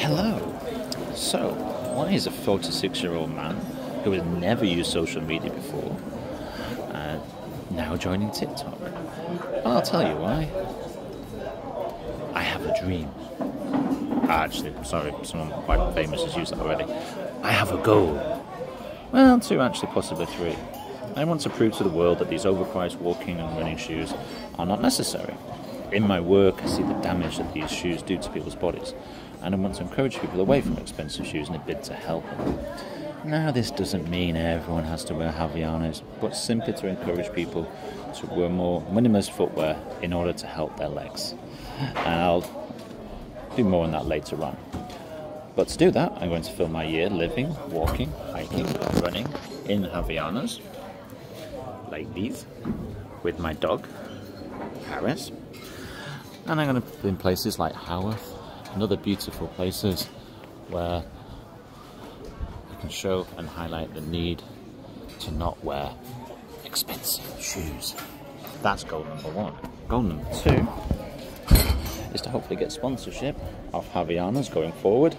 Hello. So, why is a 46 year old man who has never used social media before uh, now joining TikTok? Well, I'll tell you why. I have a dream. Actually, sorry, someone quite famous has used that already. I have a goal. Well, two, actually, possibly three. I want to prove to the world that these overpriced walking and running shoes are not necessary. In my work, I see the damage that these shoes do to people's bodies, and I want to encourage people away from expensive shoes in a bid to help them. Now, this doesn't mean everyone has to wear Havaianas, but simply to encourage people to wear more minimalist footwear in order to help their legs. And I'll do more on that later on. But to do that, I'm going to fill my year living, walking, hiking, running in Havaianas, like these, with my dog, Paris. And I'm going to be in places like Haworth and other beautiful places where I can show and highlight the need to not wear expensive shoes. That's goal number one. Goal number two is to hopefully get sponsorship of Havaianas going forward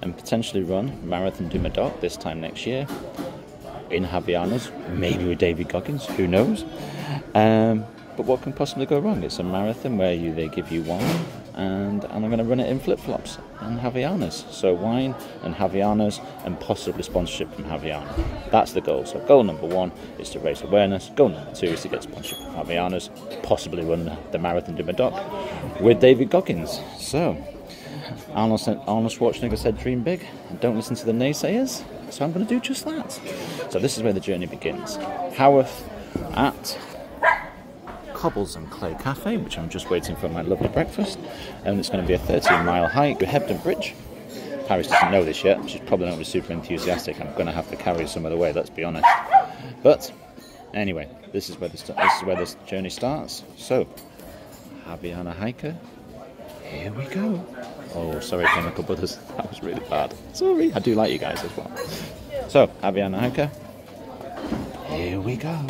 and potentially run Marathon du Médoc this time next year in Havaianas, maybe with David Goggins, who knows. Um, but what can possibly go wrong? It's a marathon where you they give you wine, and, and I'm going to run it in flip flops and Havaianas. So wine and Havaianas, and possibly sponsorship from Havaiana. That's the goal. So goal number one is to raise awareness. Goal number two is to get sponsorship from Havaianas, possibly run the marathon du Médoc with David Goggins. So Arnold, Arnold Schwarzenegger said, "Dream big, and don't listen to the naysayers." So I'm going to do just that. So this is where the journey begins. Haworth at Cobbles and Clay Cafe, which I'm just waiting for my lovely breakfast. And it's going to be a 13 mile hike to Hebden Bridge. Paris doesn't know this yet. She's probably not be super enthusiastic. I'm going to have to carry some of the way, let's be honest. But anyway, this is where this, this is where this journey starts. So, Havaiana hiker, here we go. Oh, sorry, Chemical Brothers. That was really bad. Sorry. I do like you guys as well. So, Havaiana hiker, here we go.